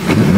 you